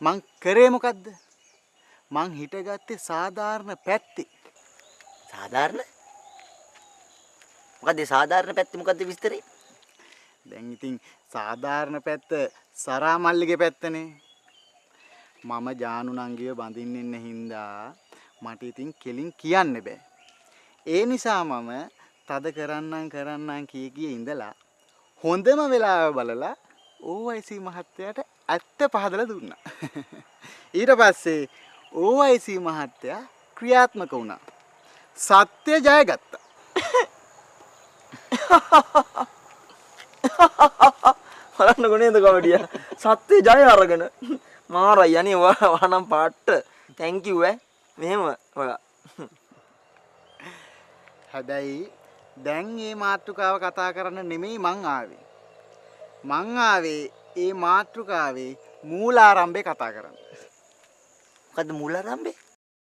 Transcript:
මං කරේ මොකද්ද? මං හිටගත්තේ සාධාරණ පැත්තේ. සාධාරණ මොකද්ද ඒ සාධාරණ පැත්ත මොකද්ද විස්තරේ දැන් ඉතින් සාධාරණ පැත්ත සරා මල්ලිගේ පැත්තනේ. මම ජානු නංගිව බඳින්න ඉන්න හින්දා මට ඉතින් කෙලින් කියන්න බෑ. ඒ නිසා මම තද කරන්නම් කරන්නම් කී කී ඉඳලා හොඳම වෙලාව බලලා OIC මහත්තයාට ඇත්ත පහදලා දුන්නා. ඊට පස්සේ OIC මහත්තයා ක්‍රියාත්මක වුණා. සත්‍ය ජයගත්තා. බලන්න ගොනේද කවඩිය සත්‍ය ජය අරගෙන මාරයි යනේ වහනම් පාට්ට තැංක් යූ ඈ මෙහෙම ඔයා හැබැයි දැන් මේ මාතෘකාව කතා කරන්න නෙමෙයි මං ආවේ. මං ආවේ ඒ මාතෘකාවේ මූලාරම්භය කතා කරන්න. මොකද්ද මුලාරම්භේ